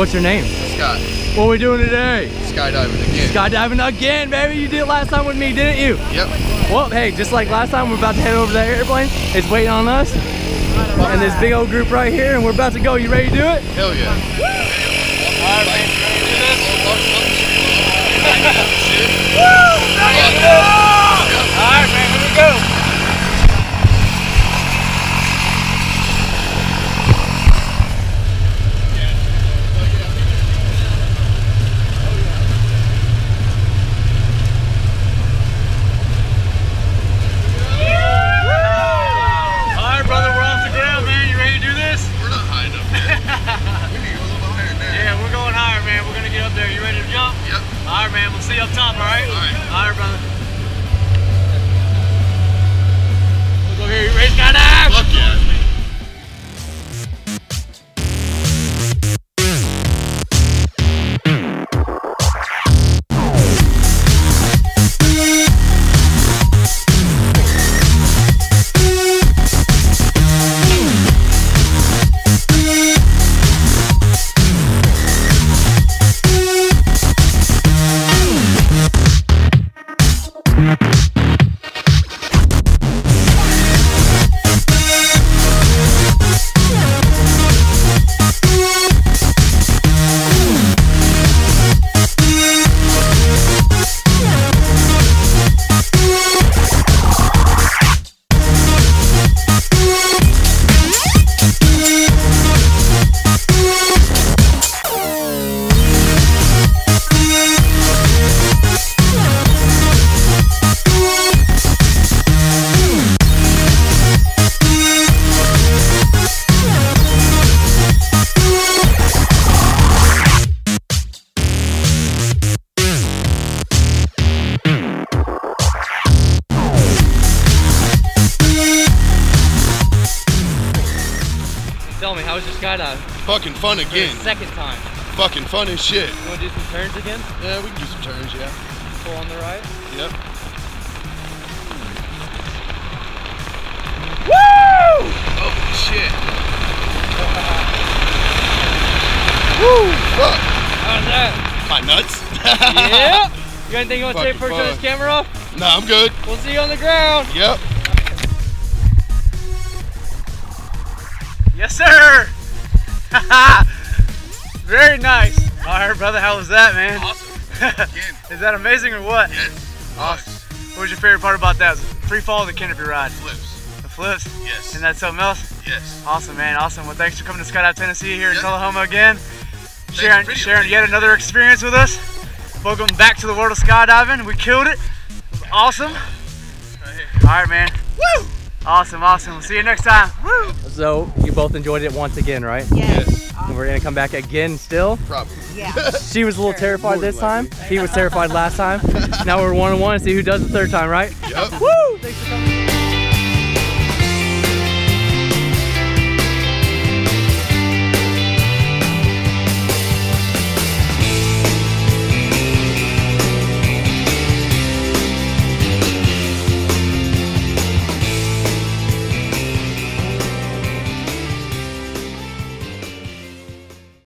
What's your name? Scott. What are we doing today? Skydiving again. Skydiving again, baby. You did it last time with me, didn't you? Yep. Well, hey, just like last time, we're about to head over to that airplane. It's waiting on us. And this big old group right here, and we're about to go. You ready to do it? Hell yeah. Alright, man, here we go. Alright, brother, we're off the ground, man. You ready to do this? We're not high enough yet. we need to go a little bit higher than that. Yeah, we're going higher, man. We're gonna get up there. You ready to jump? Yep. Alright, man. We'll see you up top, alright? Alright. Alright, brother. Tell me, how was your skydive? Fucking fun again. second time. Fucking fun as shit. You wanna do some turns again? Yeah, we can do some turns, yeah. Pull on the right. Yep. Woo! Oh shit. Woo! Fuck. How's that? My nuts. yeah! You got anything you want to say before we turn this camera off? Nah, I'm good. We'll see you on the ground. Yep. Yes, sir! Very nice. Oh, All right, brother, how was that, man? Awesome. Is that amazing or what? Yes. Awesome. What was your favorite part about that? Free fall or the canopy ride? Flips. The flips? Yes. And that's something else? Yes. Awesome, man. Awesome. Well, thanks for coming to Skydive Tennessee here in Tullahoma again. Sharing, video sharing yet another experience with us. Welcome back to the world of skydiving. We killed it. It was awesome. All right, man. Woo! Awesome, awesome. We'll see you next time. Woo! So you both enjoyed it once again, right? Yes. And we're gonna come back again still. Probably. Yeah. She was a little terrified More this than time. He was terrified last time. Now we're one on one. See who does the third time, right? Yep. Woo! Thanks for coming.